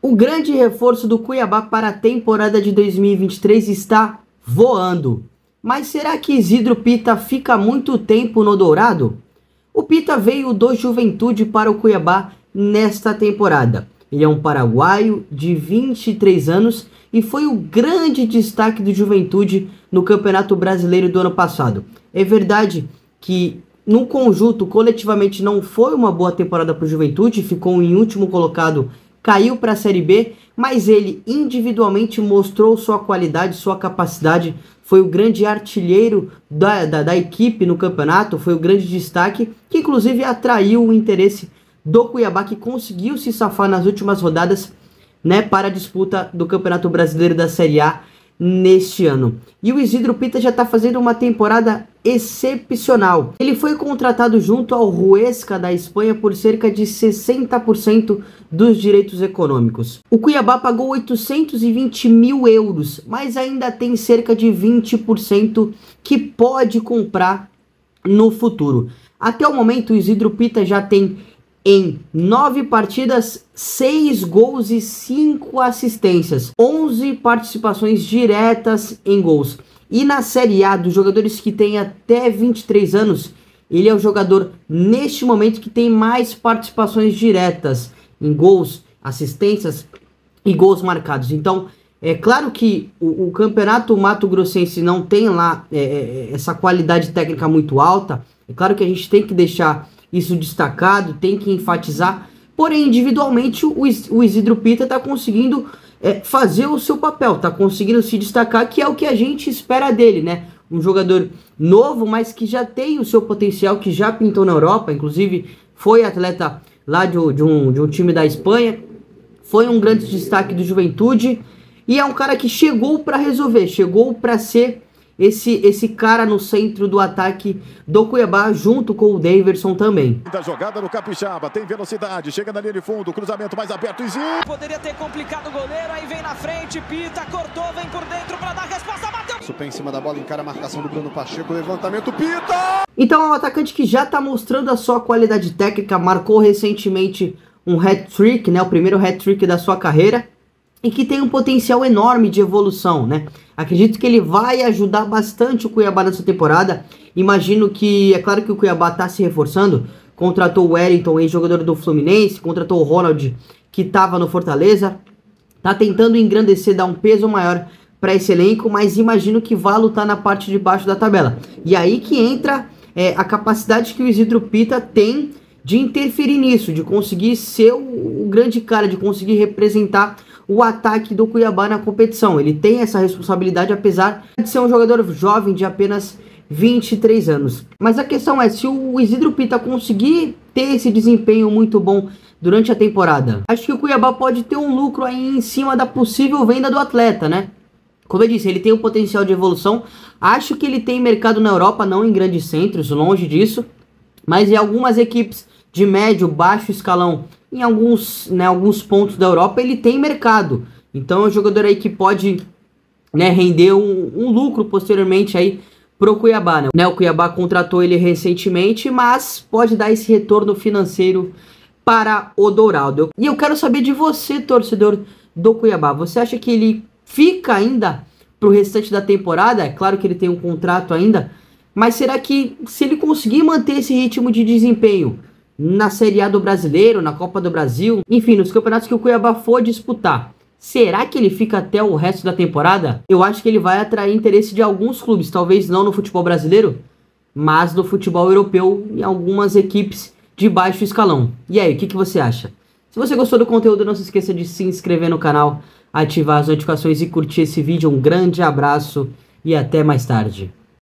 O grande reforço do Cuiabá para a temporada de 2023 está voando. Mas será que Isidro Pita fica muito tempo no Dourado? O Pita veio do Juventude para o Cuiabá nesta temporada. Ele é um paraguaio de 23 anos e foi o grande destaque do Juventude no Campeonato Brasileiro do ano passado. É verdade que no conjunto, coletivamente, não foi uma boa temporada para o Juventude, ficou em último colocado caiu para a Série B, mas ele individualmente mostrou sua qualidade, sua capacidade, foi o grande artilheiro da, da, da, equipe no campeonato, foi o grande destaque, que inclusive atraiu o interesse do Cuiabá, que conseguiu se safar nas últimas rodadas né, para a disputa do Campeonato Brasileiro da Série A neste ano. E o Isidro Pita já está fazendo uma temporada excepcional. Ele foi contratado junto ao Ruesca da Espanha por cerca de 60% dos direitos econômicos. O Cuiabá pagou 820 mil euros, mas ainda tem cerca de 20% que pode comprar no futuro. Até o momento, o Isidro Pita já tem em 9 partidas, 6 gols e 5 assistências, 11 participações diretas em gols. E na Série A, dos jogadores que têm até 23 anos, ele é o jogador neste momento que tem mais participações diretas em gols, assistências e gols marcados. Então, é claro que o, o campeonato Mato Grossense não tem lá é, é essa qualidade técnica muito alta. É claro que a gente tem que deixar isso destacado, tem que enfatizar. Porém, individualmente, o, o Isidro Pita está conseguindo é, fazer o seu papel, está conseguindo se destacar, que é o que a gente espera dele, né? Um jogador novo, mas que já tem o seu potencial, que já pintou na Europa, inclusive foi atleta lá de, de, um, de um time da Espanha, foi um grande destaque do Juventude e é um cara que chegou para resolver, chegou para ser esse, esse cara no centro do ataque do Cuiabá, junto com o Daverson também. Da jogada no Capixaba, tem velocidade, chega na linha de fundo, cruzamento mais aberto e Poderia ter complicado o goleiro, aí vem na frente, pita, cortou, vem por dentro para dar resposta, bateu. Super em cima da bola, encara a marcação do Bruno Pacheco, levantamento, pita! Então é um atacante que já está mostrando a sua qualidade técnica, marcou recentemente um hat-trick, né, o primeiro hat-trick da sua carreira e que tem um potencial enorme de evolução, né? Acredito que ele vai ajudar bastante o Cuiabá nessa temporada. Imagino que, é claro que o Cuiabá está se reforçando, contratou o Wellington, ex-jogador do Fluminense, contratou o Ronald, que estava no Fortaleza, tá tentando engrandecer, dar um peso maior para esse elenco, mas imagino que vai lutar na parte de baixo da tabela. E aí que entra é, a capacidade que o Isidro Pita tem de interferir nisso, de conseguir ser o, o grande cara, de conseguir representar o ataque do Cuiabá na competição. Ele tem essa responsabilidade, apesar de ser um jogador jovem de apenas 23 anos. Mas a questão é, se o Isidro Pita conseguir ter esse desempenho muito bom durante a temporada, acho que o Cuiabá pode ter um lucro aí em cima da possível venda do atleta, né? Como eu disse, ele tem um potencial de evolução. Acho que ele tem mercado na Europa, não em grandes centros, longe disso. Mas em algumas equipes de médio, baixo escalão em alguns, né, alguns pontos da Europa ele tem mercado. Então é um jogador aí que pode né, render um, um lucro posteriormente aí pro Cuiabá. Né? O Cuiabá contratou ele recentemente, mas pode dar esse retorno financeiro para o Dourado. E eu quero saber de você, torcedor do Cuiabá. Você acha que ele fica ainda pro restante da temporada? É claro que ele tem um contrato ainda, mas será que se ele conseguir manter esse ritmo de desempenho, na Série A do Brasileiro, na Copa do Brasil, enfim, nos campeonatos que o Cuiabá for disputar. Será que ele fica até o resto da temporada? Eu acho que ele vai atrair interesse de alguns clubes, talvez não no futebol brasileiro, mas no futebol europeu e algumas equipes de baixo escalão. E aí, o que, que você acha? Se você gostou do conteúdo, não se esqueça de se inscrever no canal, ativar as notificações e curtir esse vídeo. Um grande abraço e até mais tarde.